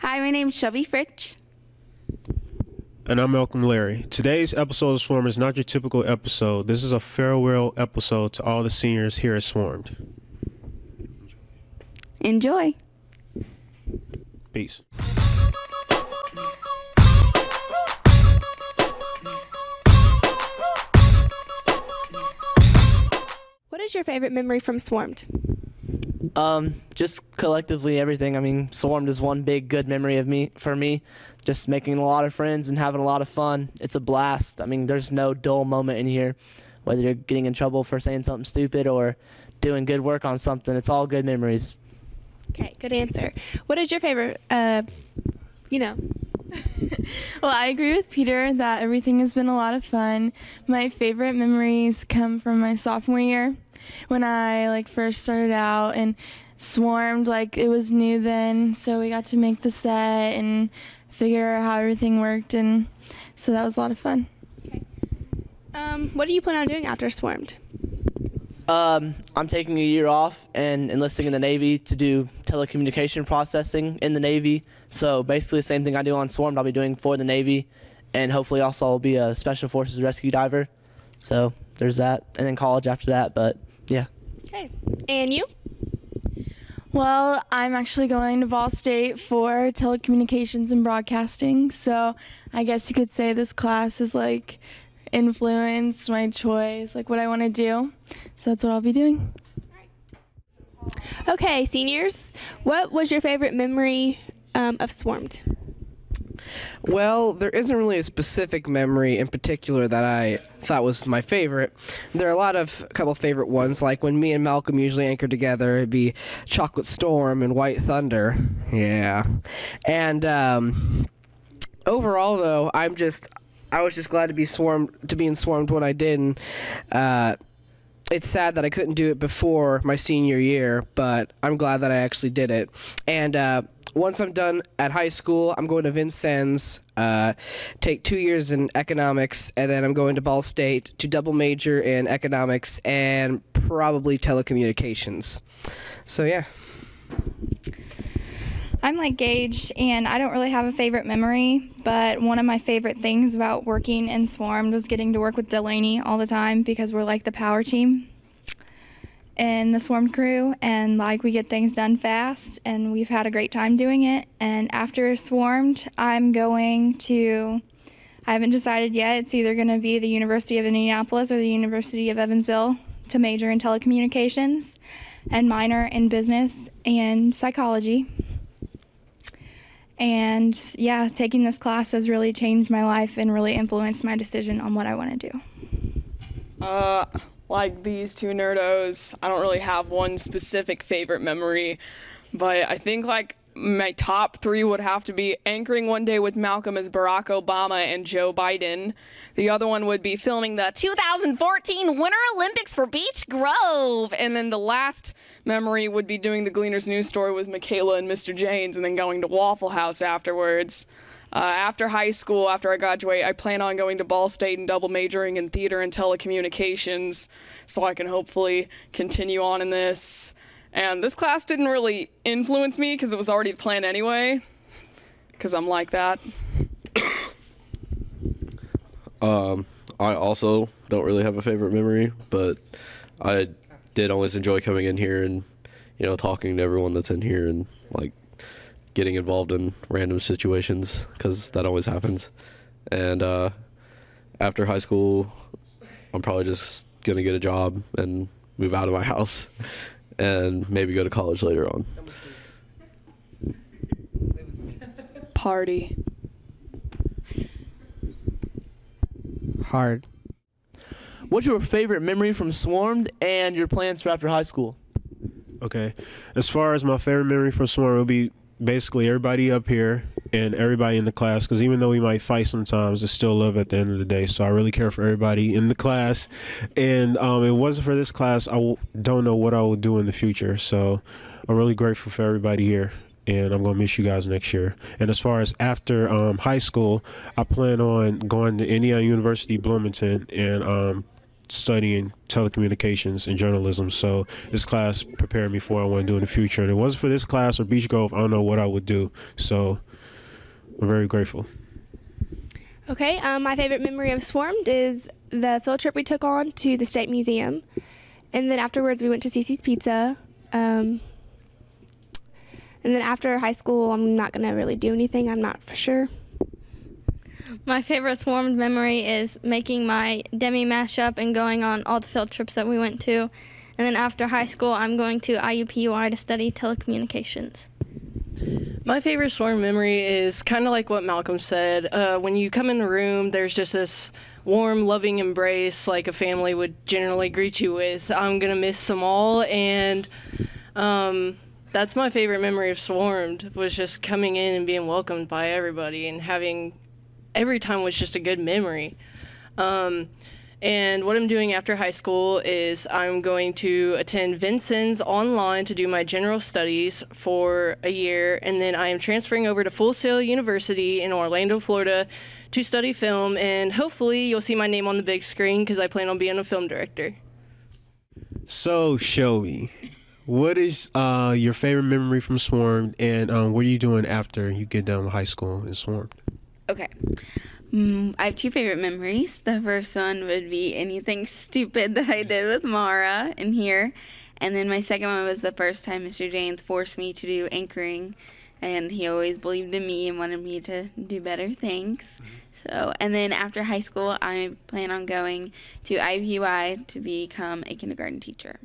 Hi, my name's Shelby Fritch. And I'm Malcolm Larry. Today's episode of Swarm is not your typical episode. This is a farewell episode to all the seniors here at Swarmed. Enjoy. Peace. What is your favorite memory from Swarmed? Um, just collectively everything. I mean, Swarmed is one big good memory of me for me. Just making a lot of friends and having a lot of fun. It's a blast. I mean, there's no dull moment in here, whether you're getting in trouble for saying something stupid or doing good work on something. It's all good memories. Okay, good answer. What is your favorite? Uh, you know, Well, I agree with Peter that everything has been a lot of fun. My favorite memories come from my sophomore year when I like first started out and swarmed like it was new then, so we got to make the set and figure out how everything worked and so that was a lot of fun. um, what do you plan on doing after Swarmed? Um, I'm taking a year off and enlisting in the Navy to do telecommunication processing in the Navy. So basically, the same thing I do on Swarmed, I'll be doing for the Navy, and hopefully also I'll be a Special Forces rescue diver. So there's that, and then college after that. But yeah. Okay, and you? Well, I'm actually going to Ball State for telecommunications and broadcasting, so I guess you could say this class is like influenced my choice, like what I want to do. So that's what I'll be doing. Okay, seniors, what was your favorite memory um, of Swarmed? Well, there isn't really a specific memory in particular that I thought was my favorite. There are a lot of a couple favorite ones, like when me and Malcolm usually anchor together. It'd be Chocolate Storm and White Thunder. Yeah, and um, overall, though, I'm just I was just glad to be swarmed to be swarmed when I did. And, uh, it's sad that I couldn't do it before my senior year, but I'm glad that I actually did it. And uh, once I'm done at high school, I'm going to Vincennes, uh, take two years in economics, and then I'm going to Ball State to double major in economics and probably telecommunications. So yeah. I'm like Gage, and I don't really have a favorite memory, but one of my favorite things about working in Swarmed was getting to work with Delaney all the time because we're like the power team in the Swarmed crew, and like we get things done fast, and we've had a great time doing it. And after Swarmed, I'm going to, I haven't decided yet, it's either going to be the University of Indianapolis or the University of Evansville to major in telecommunications and minor in business and psychology. And yeah, taking this class has really changed my life and really influenced my decision on what I want to do. Uh, like these two nerdos, I don't really have one specific favorite memory, but I think like my top three would have to be anchoring one day with Malcolm as Barack Obama and Joe Biden. The other one would be filming the 2014 Winter Olympics for Beech Grove. And then the last memory would be doing the Gleaner's News story with Michaela and Mr. Janes and then going to Waffle House afterwards. Uh, after high school, after I graduate, I plan on going to Ball State and double majoring in theater and telecommunications so I can hopefully continue on in this. And this class didn't really influence me because it was already the plan anyway, because I'm like that. Um, I also don't really have a favorite memory, but I did always enjoy coming in here and you know talking to everyone that's in here and like getting involved in random situations because that always happens. And uh, after high school, I'm probably just gonna get a job and move out of my house and maybe go to college later on. Party. Hard. What's your favorite memory from Swarmed and your plans for after high school? Okay. As far as my favorite memory from Swarm, it'll be basically everybody up here and everybody in the class. Because even though we might fight sometimes, it's still love at the end of the day. So I really care for everybody in the class. And um, it wasn't for this class, I w- don't know what I will do in the future. So I'm really grateful for everybody here. And I'm gonna miss you guys next year. And as far as after um, high school, I plan on going to Indiana University Bloomington and um, studying telecommunications and journalism. So this class prepared me for what I want to do in the future. And it wasn't for this class or Beech Grove, I don't know what I would do. So I'm very grateful. Okay, um, my favorite memory of Swarmed is the field trip we took on to the State Museum. And then afterwards, we went to CiCi's Pizza. Um, and then after high school, I'm not going to really do anything. I'm not for sure. My favorite swarmed memory is making my demi mashup and going on all the field trips that we went to. And then after high school, I'm going to IUPUI to study telecommunications. My favorite swarm memory is kind of like what Malcolm said. Uh, when you come in the room, there's just this warm, loving embrace like a family would generally greet you with. I'm going to miss them all. And um, that's my favorite memory of Swarmed was just coming in and being welcomed by everybody and having every time was just a good memory. Um, and what I'm doing after high school is I'm going to attend Vincennes online to do my general studies for a year, and then I am transferring over to Full Sail University in Orlando, Florida to study film, and hopefully you'll see my name on the big screen because I plan on being a film director. So, show me. What is uh, your favorite memory from Swarmed, and um, what are you doing after you get done with high school and Swarmed? Okay. Mm, I have two favorite memories. The first one would be anything stupid that I did with Mara in here. And then my second one was the first time Mr. James forced me to do anchoring. And he always believed in me and wanted me to do better things. So, and then after high school, I plan on going to IUPUI to become a kindergarten teacher.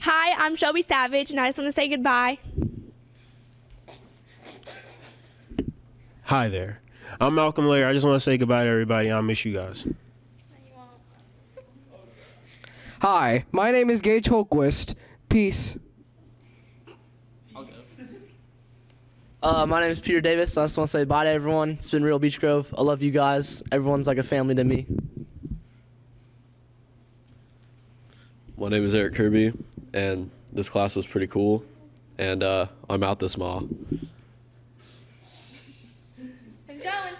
Hi, I'm Shelby Savage, and I just want to say goodbye. Hi there. I'm Malcolm Larry. I just want to say goodbye to everybody. I miss you guys. Hi, my name is Gage Holquist. Peace. Uh, my name is Peter Davis. I just want to say bye to everyone. It's been real Beech Grove. I love you guys. Everyone's like a family to me. My name is Eric Kirby, and this class was pretty cool. And uh, I'm out this mall. Who's going?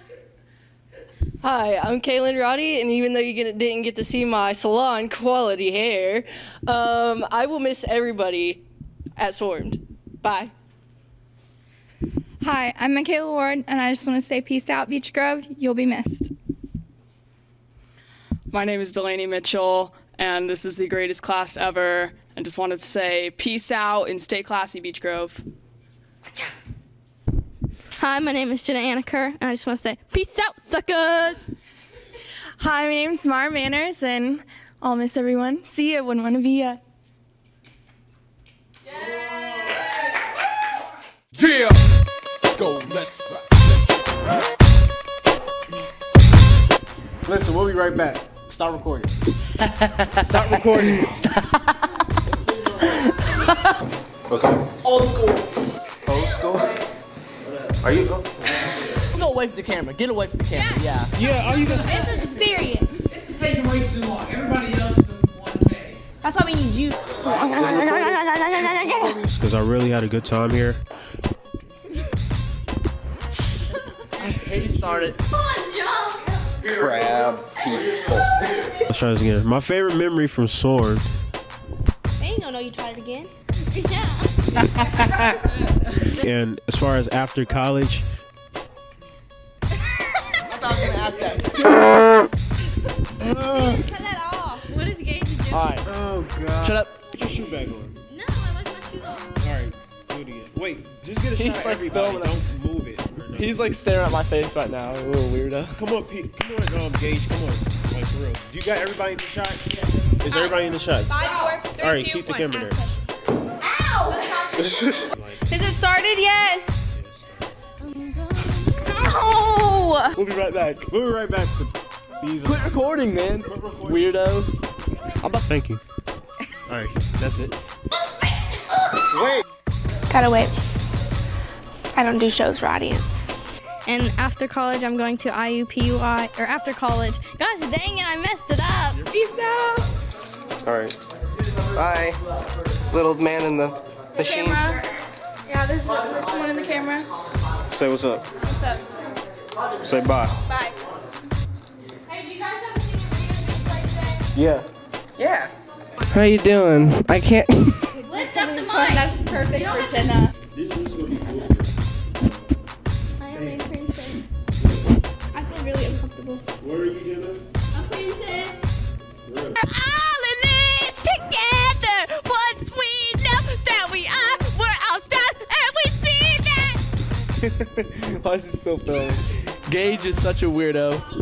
Hi, I'm Kaylin Roddy, and even though you get, didn't get to see my salon quality hair, um, I will miss everybody at Swarmed. Bye. Hi, I'm Michaela Ward, and I just want to say peace out, Beech Grove. You'll be missed. My name is Delaney Mitchell, and this is the greatest class ever. And just wanted to say peace out and stay classy, Beech Grove. Hi, my name is Jenna Anaker, and I just want to say peace out, suckers. Hi, my name's Mara Manners, and I'll miss everyone. See ya. Wouldn't want to be ya. Yeah. Go, let's rock. Listen, we'll be right back. Start recording. Start recording. Okay. Old school. Old school. Are you? Get away from the camera. Get away from the camera. Yeah. Yeah, are you gonna? This is serious. This is taking way too long. Everybody else is doing one take. That's why we need you. Because I really had a good time here. I hate to start it. Crab people. Let's try this again. My favorite memory from Sword. They ain't gonna know you tried it again. And as far as after college, I thought I was gonna ask that. Cut that off. What is Gage doing? All right. oh god. Shut up. Put your shoe back on. No, I like my shoes off. All right, do it again. Wait, just get a He's shot like everybody. filming us. Don't move it. or nothing. He's like staring at my face right now. A little weirdo. Come on, Pete. Come on, um, Gage. Come on. Like for real. You got everybody in the shot? Is everybody in the shot? Five, four, three, All right, two, keep the one. camera Ask there. question. Ow! Has it started yet? No! We'll be right back. We'll be right back. With these. Quit recording, man. Weirdo. Thank you. All right, that's it. Wait. Gotta wait. I don't do shows for audience. And after college, I'm going to IUPUI, or after college. Gosh dang it, I messed it up. Peace out. All right. Bye, little man in the machine. Camera. Yeah, there's, there's someone in the camera. Say what's up. What's up? Say bye. Bye. Hey, do you guys have a senior Yeah. Yeah. How you doing? I can't. Lift up the mic. That's perfect for Jenna. I am a princess. I feel really uncomfortable. Where are you, Jenna? A princess. all ah! Why is it still filming? Gage is such a weirdo.